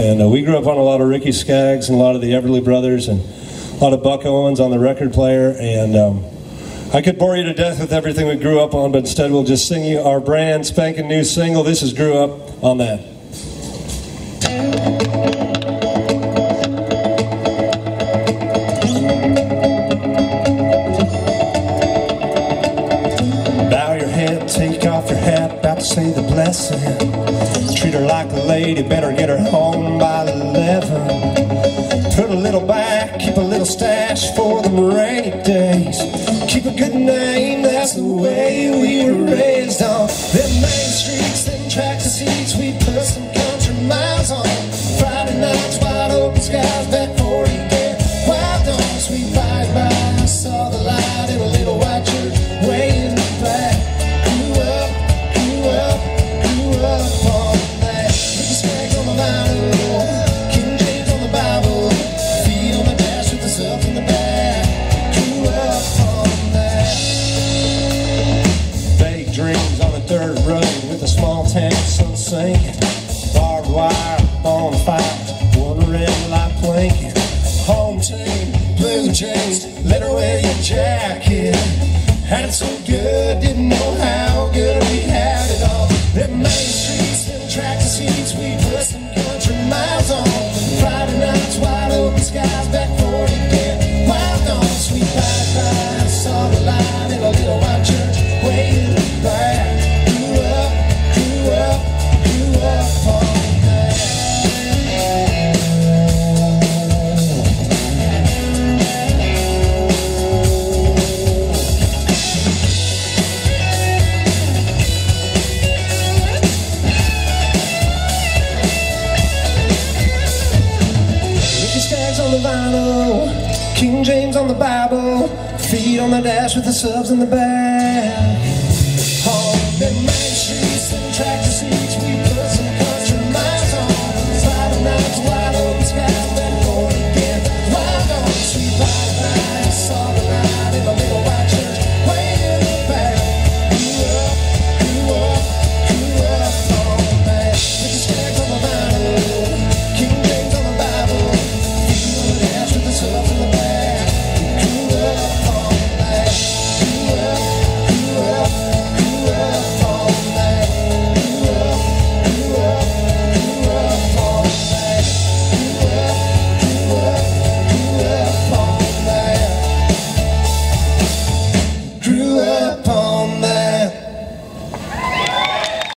And uh, we grew up on a lot of Ricky Skaggs and a lot of the Everly Brothers and a lot of Buck Owens on the record player. And um, I could bore you to death with everything we grew up on, but instead we'll just sing you our brand spanking new single. This is Grew Up on That. Bow your head, take off your hat, about to say the blessing. Treat her like a lady, better get her home by 11. Put a little back, keep a little stash for the rainy days. Keep a good name, that's the way we were raised on. Them main streets, them tractor seats, we put some country miles on. Sun sinking. Barbed wire on fire, one red light blinking. Home team, blue jeans, let her wear your jacket. Had it so good, didn't know how good we had it all. Them main streets, them tractor seats, we put some country miles on. Friday nights, wide open skies, back she stands on the vinyl, King James on the Bible, feet on the dash with the subs in the back. Home and main streets and track to see.